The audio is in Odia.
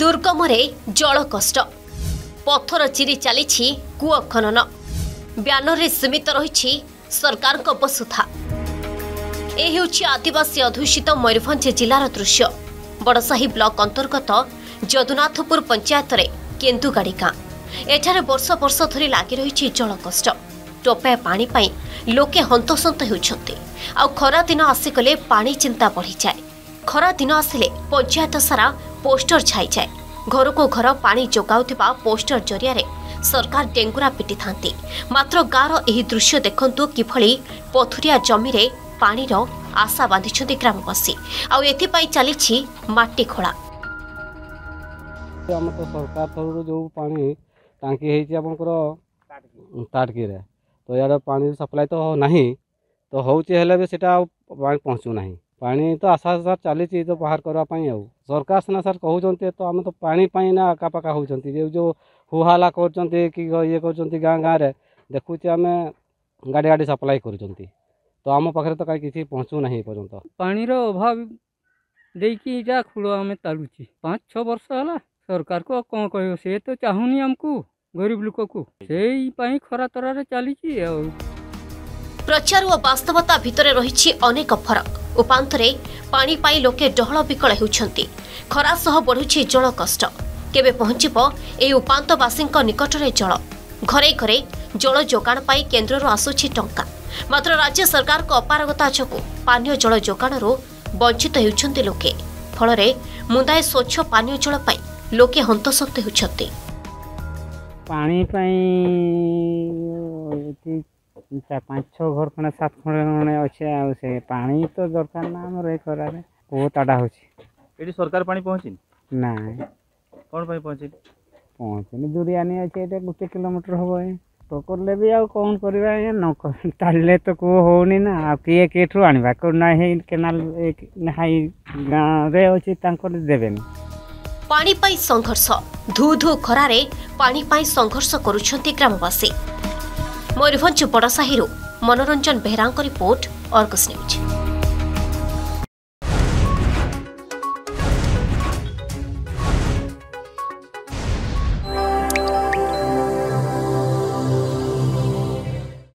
ଦୁର୍ଗମରେ ଜଳ କଷ୍ଟ। ପଥର ଚିରି ଚାଲିଛି କୂଅ ଖନନ। ବ୍ୟାନରରେ ସୀମିତ ରହିଛି ସରକାରଙ୍କ ବସୁଧା। ଏ ହେଉଛି ଆଦିବାସୀ ଅଧ୍ୟୁଷିତ ମୟୂରଭଞ୍ଜ ଜିଲ୍ଲାର ଦୃଶ୍ୟ। ବଡ଼ସାହି ବ୍ଲକ ଅନ୍ତର୍ଗତ ଯଦୁନାଥପୁର ପଞ୍ଚାୟତରେ କେନ୍ଦୁଗାଡ଼ି ଗାଁ। ଏଠାରେ ବର୍ଷ ବର୍ଷ ଧରି ଲାଗି ରହିଛି ଜଳ କଷ୍ଟ। ଟୋପାଏ ପାଣି ପାଇଁ ଲୋକେ ହନ୍ତସନ୍ତ ହେଉଛନ୍ତି। ଆଉ ଖରାଦିନ ଆସିଗଲେ ପାଣି ଚିନ୍ତା ବଢ଼ିଯାଏ। ଖରାଦିନ ଆସିଲେ ପଞ୍ଚାୟତ ସାରା ପୋଷ୍ଟର ଛାଇଯାଏ। ଘରକୁ ଘର ପାଣି ଯୋଗାଉଥିବା ପୋଷ୍ଟର ଜରିଆରେ ସରକାର ଡେଙ୍ଗୁରା ପିଟିଥାନ୍ତି। ମାତ୍ର ଗାଁର ଏହି ଦୃଶ୍ୟ ଦେଖନ୍ତୁ କିଭଳି ପଥୁରିଆ ଜମିରେ ପାଣିର ଆଶା ବାନ୍ଧିଛନ୍ତି ଗ୍ରାମବାସୀ। ଆଉ ଏଥିପାଇଁ ଚାଲିଛି ମାଟି ଖୋଳା। ଆମର ତ ସରକାର ତରଫରୁ ଯେଉଁ ପାଣି ଟାଙ୍କି ହେଇଛି ଆପଣଙ୍କର ତାଟକିରେ ତ ଇଆଡ଼େ ପାଣି ସପ୍ଲାଏ ତ ନାହିଁ ତ ହେଉଛି ହେଲେ ବି ସେଇଟା ଆଉ ପାଣି ପହଞ୍ଚୁନାହିଁ ପାଣି ତ ଆଶା ଆଶା ଚାଲିଛି ତ ବାହାର କରିବା ପାଇଁ ଆଉ ସରକାର ସିନା ସାର୍ କହୁଛନ୍ତି ତ ଆମେ ତ ପାଣି ପାଇଁ ନା ଆକାପାକା ହେଉଛନ୍ତି ଯେଉଁ ଯେଉଁ ହୁହାଲା କରୁଛନ୍ତି କି ଇଏ କରୁଛନ୍ତି ଗାଁ ଗାଁରେ ଦେଖୁଛି ଆମେ ଗାଡ଼ି ଗାଡ଼ି ସପ୍ଲାଏ କରୁଛନ୍ତି ତ ଆମ ପାଖରେ ତ କାହିଁ କିଛି ପହଞ୍ଚୁନାହିଁ ଏପର୍ଯ୍ୟନ୍ତ ପାଣିର ଅଭାବ ଦେଇକି ଏଇଟା ଖୋଳ ଆମେ ତାଳୁଛି ପାଞ୍ଚ ଛଅ ବର୍ଷ ହେଲା ସରକାରକୁ ଆଉ କ'ଣ କହିବ ସେ ତ ଚାହୁଁନି ଆମକୁ ଗରିବ ଲୋକକୁ ସେଇ ପାଇଁ ଖରା ତରାରେ ଚାଲିଛି ଆଉ ପ୍ରଚାର ଓ ବାସ୍ତବତା ଭିତରେ ରହିଛି ଅନେକ ଫରକ ଉପାନ୍ତରେ ପାଣି ପାଇଁ ଲୋକେ ଡହଳ ବିକଳ ହେଉଛନ୍ତି ଖରା ସହ ବଢ଼ୁଛି ଜଳ କଷ୍ଟ। କେବେ ପହଞ୍ଚିବ ଏହି ଉପାନ୍ତବାସୀଙ୍କ ନିକଟରେ ଜଳ। ଘରେ ଘରେ ଜଳ ଯୋଗାଣ ପାଇଁ କେନ୍ଦ୍ରରୁ ଆସୁଛି ଟଙ୍କା। ମାତ୍ର ରାଜ୍ୟ ସରକାରଙ୍କ ଅପାରଗତା ଯୋଗୁଁ ପାନୀୟ ଜଳ ଯୋଗାଣରୁ ବଞ୍ଚିତ ହେଉଛନ୍ତି ଲୋକେ। ଫଳରେ ମୁନ୍ଦାଏ ସ୍ୱଚ୍ଛ ପାନୀୟ ଜଳ ପାଇଁ ଲୋକେ ହନ୍ତସନ୍ତ ହେଉଛନ୍ତି। ପାଣି ପାଇଁ ଚାରି ପାଞ୍ଚ ଛଅ ଘର ଖଣ୍ଡେ ସାତ ଖଣ୍ଡେ ଖଣ୍ଡେ ଅଛି ଆଉ ସେ ପାଣି ତ ଦରକାର ନା ଆମର ଏ ଖରାରେ। ବହୁତ ତାଡ଼ା ହେଉଛି। ଏଠି ସରକାର ପାଣି ପହଞ୍ଚିନି? ନାଇଁ। କ'ଣ ପାଇଁ ପହଞ୍ଚିନି? ପହଞ୍ଚୁନି ଦୂରିଆନି ଅଛି ଏଇଟା ଗୋଟେ କିଲୋମିଟର ହେବ ଏ। ତ କଲେ ବି ଆଉ କ'ଣ କରିବା ଆଜ୍ଞା ନ କରି ତାଳିଲେ ତ କୂଅ ହେଉନି ନା ଆଉ କିଏ କିଏଠୁ ଆଣିବା? କେଉଁ ନାହିଁ କେନାଲ ହାଇ ଗାଁରେ ଅଛି ତାଙ୍କର ଦେବେନି। ପାଣି ପାଇଁ ସଂଘର୍ଷ ଧୁ ଧୁ ଖରାରେ ପାଣି ପାଇଁ ସଂଘର୍ଷ କରୁଛନ୍ତି ଗ୍ରାମବାସୀ। ମୟୂରଭଞ୍ଜ ବଡ଼ସାହିରୁ ମନୋରଞ୍ଜନ ବେହେରାଙ୍କ ରିପୋର୍ଟ ଅର୍ଗସ୍ ନ୍ୟୁଜ୍।